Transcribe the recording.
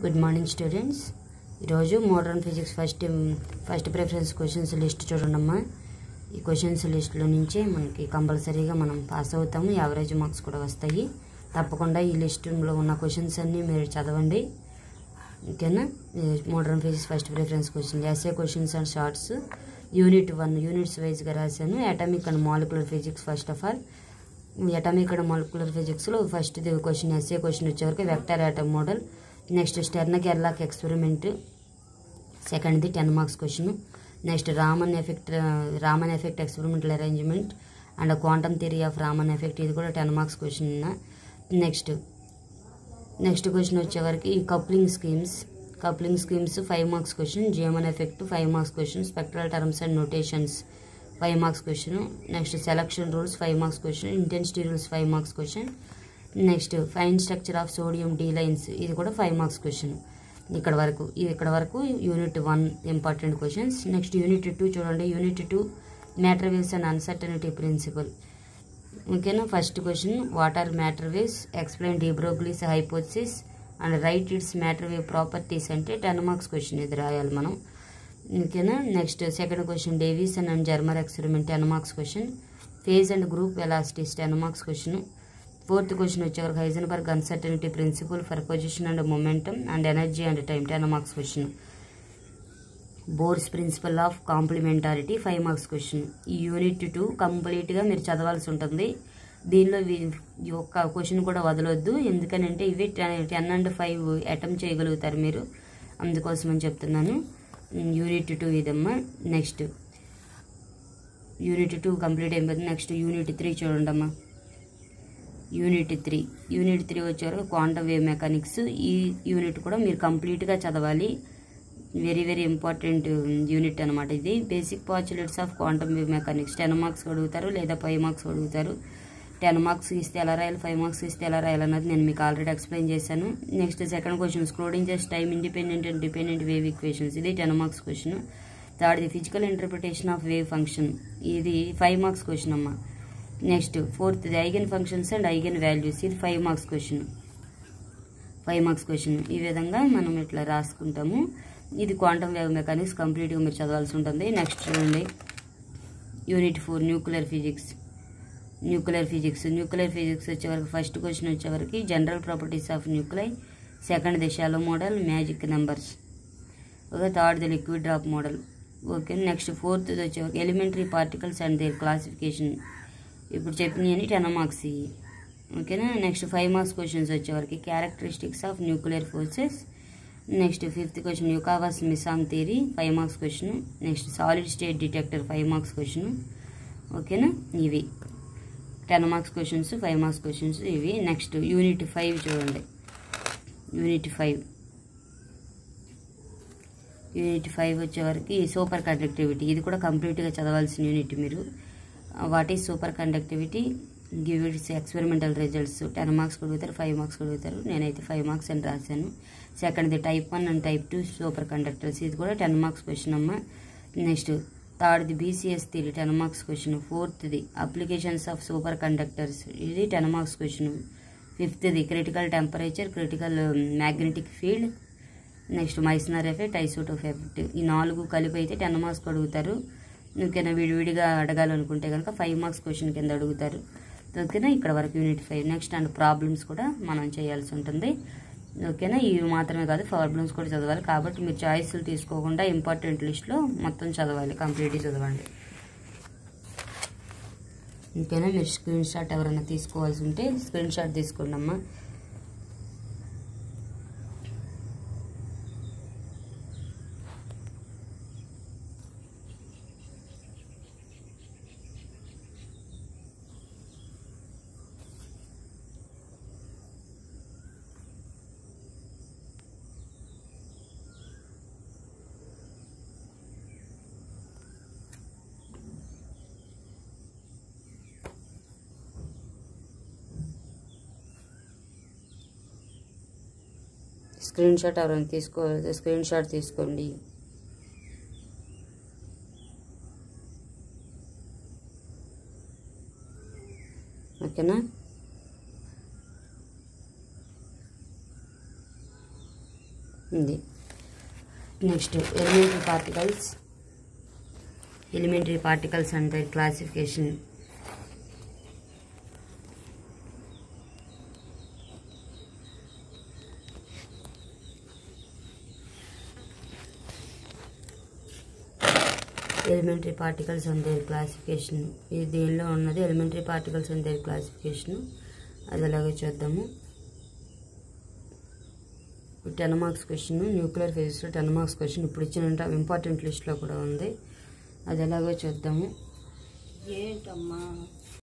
Good morning students ఈరోజు modern physics first first preference questions list చూడండమ్మా. ఈ questions లిస్ట్లో నుంచే మనకి కంపల్సరీగా మనం పాస్ అవుతాము. యావరేజ్ మార్క్స్ కూడా వస్తాయి. తప్పకుండా ఈ లిస్టులో ఉన్న క్వశ్చన్స్ అన్నీ మీరు చదవండి. ఓకేనా? Modern physics first preference question SA questions and shorts unit one units వైజ్గా రాశాను. Atomic and molecular physics first of all atomic and molecular ఫిజిక్స్లో ఫస్ట్ క్వశ్చన్ ఎస్ఏ క్వశ్చన్ వచ్చేవరకు vector atom model next Stern కెర్లాక్ experiment సెకండ్ది ten marks question next Raman effect Raman effect experimental arrangement and quantum theory of Raman effect ఇది కూడా ten marks question next next question వచ్చేవరకు ఈ coupling schemes coupling schemes five marks question Zeeman effect five marks question spectral terms and notations five marks question next selection rules five marks question intensity rules five marks question next fine structure of sodium D lines. ఇది కూడా five marks question ఇక్కడ వరకు ఇది ఇక్కడ వరకు unit one important questions next unit two చూడండి. Unit two matter waves and uncertainty principle ఓకేనా first question what are matter waves explain de Broglie's hypothesis and write its matter wave properties అంటే ten marks question ఇది రాయాలి మనం. ఓకేనా next second question Davisson and Germer experiment ten marks question phase and group velocities ten marks question fourth question వచ్చేవరకు Heisenberg uncertainty principle for position and momentum and energy and time ten marks question. Bohr's principle of complementarity five marks question. ఈ unit two కంప్లీట్గా మీరు చదవాల్సి ఉంటుంది. దీనిలో ఈ ఒక్క question కూడా వదలొద్దు. ఎందుకనంటే ఇవి టెన్ అండ్ ఫైవ్ అటెంప్ట్ చేయగలుగుతారు మీరు. అందుకోసమని చెప్తున్నాను. యూనిట్ టూ ఇదమ్మా. నెక్స్ట్. యూనిట్ టూ కంప్లీట్ అయిపోతుంది నెక్స్ట్ యూనిట్ త్రీ చూడండి అమ్మా యూనిట్ త్రీ యూనిట్ త్రీ వచ్చేవరకు క్వాంటమ్ వేవ్ మెకానిక్స్ ఈ యూనిట్ కూడా మీరు కంప్లీట్గా చదవాలి. వెరీ వెరీ ఇంపార్టెంట్ యూనిట్ అనమాట ఇది. Basic postulates of quantum wave mechanics ten marks అడుగుతారు లేదా ఫైవ్ మార్క్స్ అడుగుతారు. టెన్ మార్క్స్ ఇస్తే ఎలా రాయాలి? ఫైవ్ మార్క్స్ ఇస్తే ఎలా రాయాలన్నది నేను మీకు ఆల్రెడీ ఎక్స్ప్లెయిన్ చేశాను. Next second question Schrodinger's time independent and dependent wave equations ఇది ten marks question థర్డ్ది physical interpretation of wave function ఇది ఫైవ్ మార్క్స్ క్వశ్చన్ అమ్మా. Next fourth eigen functions and eigen values. ఇది five marks question five marks question ఈ విధంగా మనం ఇట్లా రాసుకుంటాము. ఇది quantum wave mechanics కంప్లీట్గా మీరు చదవాల్సి ఉంటుంది. నెక్స్ట్ చూడండి. Unit four nuclear physics nuclear physics nuclear physics వచ్చేవరకు ఫస్ట్ క్వశ్చన్ వచ్చేవరకు general properties of nuclei second the shell model magic numbers okay third the liquid drop model okay next fourth వచ్చేవరకు elementary particles and their classification ఇప్పుడు చెప్పినవి ten marks ఇవి. ఓకేనా? Next five marks questions వచ్చేవరకు characteristics of nuclear forces next fifth question Yukawa's meson theory five marks question next solid state detector five marks question ఓకేనా? ఇవి. Ten marks questions five marks questions ఇవి. Next unit five చూడండి. Unit five unit five వచ్చేవరకు super conductivity ఇది కూడా కంప్లీట్గా చదవాల్సిన unit మీరు. What is super conductivity give its experimental results ten marks అడుగుతారు ఫైవ్ మార్క్స్ అడుగుతారు నేనైతే ఫైవ్ మార్క్స్ అని రాశాను. సెకండ్ది type one and type two super conductors ఇది కూడా టెన్ మార్క్స్ క్వశ్చన్ అమ్మ. Next థర్డ్ది BCS theory ten marks question ఫోర్త్ది applications of super conductors ఇది ten marks question ఫిఫ్త్ది critical temperature critical magnetic field next Meissner effect isotope effect ఈ నాలుగు కలిపి అయితే ten marks అడుగుతారు ఓకేనా విడివిడిగా అడగాలనుకుంటే కనుక ఫైవ్ మార్క్స్ క్వశ్చన్ కింద అడుగుతారు. ఓకేనా? ఇక్కడ వరకు unit five next and problems కూడా మనం చేయాల్సి ఉంటుంది. ఓకేనా? ఇవి మాత్రమే కాదు ప్రాబ్లమ్స్ కూడా చదవాలి. కాబట్టి మీరు చాయిస్లు తీసుకోకుండా ఇంపార్టెంట్ లిస్ట్లో మొత్తం చదవాలి. కంప్లీట్గా చదవండి. ఓకేనా మీరు స్క్రీన్ షాట్ ఎవరైనా తీసుకోవాల్సి ఉంటే స్క్రీన్ షాట్ తీసుకోండి అమ్మా స్క్రీన్ షాట్ ఎవరైనా తీసుకో స్క్రీన్ షాట్ తీసుకోండి. ఓకేనా? ఉంది. Next elementary particles elementary particles and classification elementary particles and their classification ఇది దీనిలో ఉన్నది elementary particles and their classification అది ఎలాగో చూద్దాము. టెన్ మార్క్స్ క్వశ్చన్ న్యూక్లియర్ ఫిజిక్స్లో టెన్ మార్క్స్ క్వశ్చన్ ఇప్పుడు ఇచ్చిన ఇంపార్టెంట్ లిస్ట్లో కూడా ఉంది. అది ఎలాగో చూద్దాము. ఏంటమ్మా?